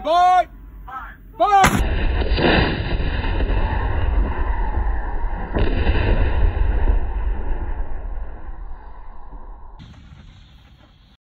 Boy!